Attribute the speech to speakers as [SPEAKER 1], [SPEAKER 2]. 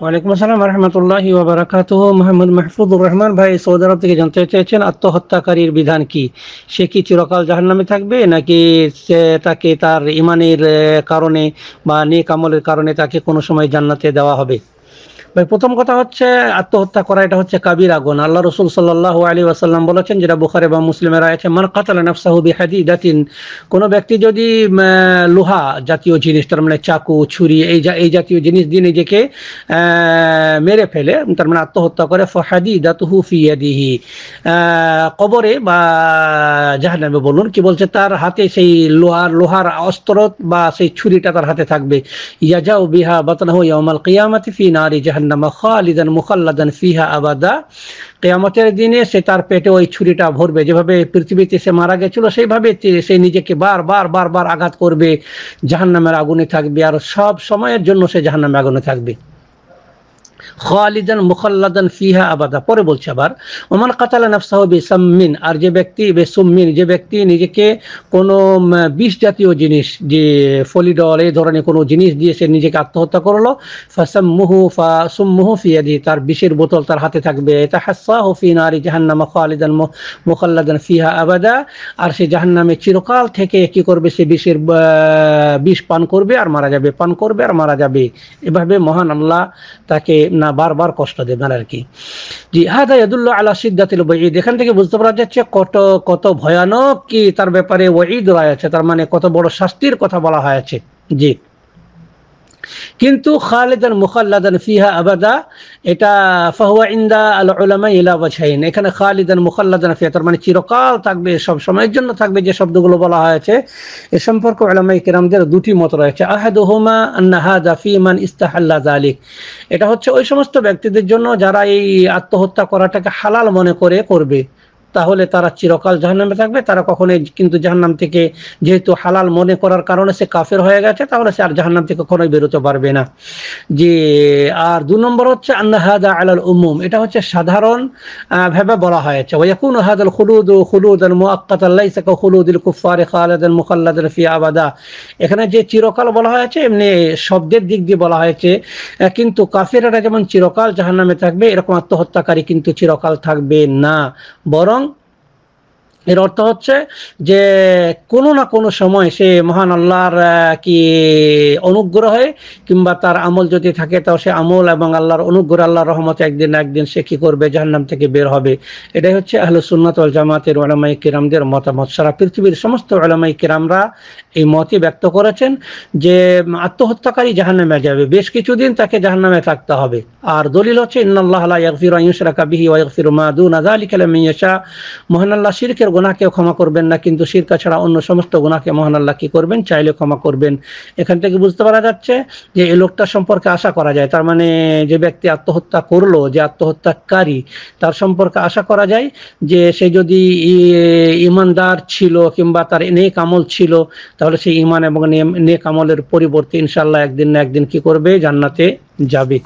[SPEAKER 1] ওয়ালাইকুম আসসালাম রহমতুল্লাহি ওবরাকাত মোহাম্মদ মাহফুদুর রহমান, ভাই, সৌদি আরব থেকে জানতে চেয়েছেন, আত্মহত্যাকারীর বিধান কি? সে কি চিরকাল জাহান্নামে থাকবে, নাকি সে তাকে তার ইমানের কারণে বা নেক আমলের কারণে তাকে কোনো সময় জান্নাতে দেওয়া হবে? ভাই, প্রথম কথা হচ্ছে আত্মহত্যা করা, এটা হচ্ছে কাবির আগুন। আল্লাহ রসুল সাল্লাহ আলী ওয়াসাল্লাম বলেছেন, যেটা বুখারে বা মুসলিমের আছে, মান কাতালা নাফসাহু বিহাদিদাতিন কোন ব্যক্তি যদি লোহা জাতীয় জিনিস, তার মানে চাকু, ছুরি, এই এই জাতীয় জিনিস দিয়ে নিজেকে মেরে ফেলে, তার মানে আত্মহত্যা করে ফহাদি দাতুহু ফিয়াদিহি কবরে বা জাহান্নামে বলুন, কি বলছে, তার হাতে সেই লোহার লোহার অস্ত্র বা সেই ছুরিটা তার হাতে থাকবে। ইয়াজাউ বিহা বাতনাহু ইয়াউমাল কিয়ামাতি ফি নারি জাহান্নামা ফিহা আবাদা। কেয়ামতের দিনে সে তার পেটে ওই ছুরিটা ভরবে। যেভাবে পৃথিবীতে সে মারা গেছিল, সেইভাবে সে নিজেকে বার বার বার বার আঘাত করবে। জাহান্নামের আগুনে থাকবে। আর সব সময়ের জন্য সে জাহান্নামের আগুনে থাকবে। খালিদান মুখাল্লাদান ফিহা আবাদা। পরে বলছে আবার, ওমান কাতালা নাফসাহ বিসাম্মিন, আর যে ব্যক্তি, বেসুম্মিন, যে ব্যক্তি নিজেকে কোনো বিষ জাতীয় জিনিস, যে ফলিডল এই ধরনের কোনো জিনিস দিয়ে সে নিজেকে আত্মহত্যা করল, ফাসাম্মুহু ফাসুম্মুহু ফিয়াদি, তার বিষের বোতল তার হাতে থাকবে। এটা হাসাহু ফি নারি জাহান্নামা খালিদান মুখাল্লাদান ফিহা আবাদা। আর সে জাহান্নামে চিরকাল থেকে কি করবে? সে বিষের বিষ পান করবে আর মারা যাবে, পান করবে আর মারা যাবে। এভাবে মহান আল্লাহ তাকে না বারবার কষ্ট দেবেন আর কি। জি, হাদা ইয়াদুল্লাহ আলা সিদ্দাতিল ওয়াঈদ এখান থেকে বুঝতে পারা যাচ্ছে কত কত ভয়ানক কি তার ব্যাপারে ওয়াঈদ রয়েছে, তার মানে কত বড় শাস্তির কথা বলা হয়েছে। জি। কিন্তু খালেদান মুখাল্লাদান ফিহা আবাদা, এটা ফাহুয়া ইন্দা আল উলামা ইলা এখানে খালিদান মুখাল্লাদান ফিহা, তার মানে চিরকাল থাকবে, সব সময়ের জন্য থাকবে যে শব্দগুলো বলা হয়েছে। এ সম্পর্কে উলামায়ে কেরামদের দুটি মত রয়েছে। আহাদুহুমা আন্না হাদা ফি মান ইস্তাহাল্লা যালিক। এটা হচ্ছে ওই সমস্ত ব্যক্তিদের জন্য যারা এই আত্মহত্যা করাটাকে হালাল মনে করে, করবে। তাহলে তারা চিরকাল জাহান্নামে থাকবে। তারা কখনোই কিন্তু জাহান্নাম থেকে যেহেতু হালাল মনে করার কারণে সে কাফের হয়ে গেছে, তাহলে সে আর জাহান্নাম থেকে কখনোই বেরোতে পারবে না। যে, আর দু নম্বর হচ্ছে, আন্না হাদা আলাল উমুম। এটা হচ্ছে সাধারণ ভাবে বলা হয়েছে। ওয়াকুন হাদাল খুলুদ খুলুদান মুআক্কাতান লাইসা কা খুলুদিল কুফারি খালিদান মুখাল্লাদান ফি আবাদা। এখানে যে চিরকাল বলা হয়েছে, এমনি শব্দের দিক দিয়ে বলা হয়েছে কিন্তু কাফেরেরা যেমন চিরকাল জাহান্নামে থাকবে, এরকম আত্মহত্যাকারী কিন্তু চিরকাল থাকবে না। বরং এর অর্থ হচ্ছে যে কোনো না কোনো সময় সে মহান আল্লাহর কি অনুগ্রহে কিংবা তার আমল যদি থাকে, তাও সে আমল এবং আল্লাহর অনুগ্রহ, আল্লাহর রহমতে একদিন একদিন সে কি করবে? জাহান্নাম থেকে বের হবে। এটাই হচ্ছে আহলে সুন্নাত জামাতের ওলামাই কিরামদের মতামত। সারা পৃথিবীর সমস্ত ওলামাই কিরামরা এই মতই ব্যক্ত করেছেন যে আত্মহত্যাকারী জাহান্নামে যাবে। বেশ কিছুদিন তাকে জাহান্নামে থাকতে হবে। আর দলিল হচ্ছে ইয়াশা। মহান আল্লাহ শিরকের গুনাহকেও ক্ষমা করবেন না, কিন্তু শিরকা ছাড়া অন্য সমস্ত গুনাহকে মহান আল্লাহ কি করবেন? চাইলে ক্ষমা করবেন। এখান থেকে বুঝতে পারা যাচ্ছে যে এই লোকটা সম্পর্কে আশা করা যায়। তার মানে যে ব্যক্তি আত্মহত্যা করল, যে আত্মহত্যাকারী, তার সম্পর্কে আশা করা যায় যে সে যদি ইমানদার ছিল কিংবা তার নেক আমল ছিল, তাহলে সেই ইমান এবং নেক আমলের পরিবর্তে ইনশাল্লাহ একদিন না একদিন কি করবে? জান্নাতে যাবে।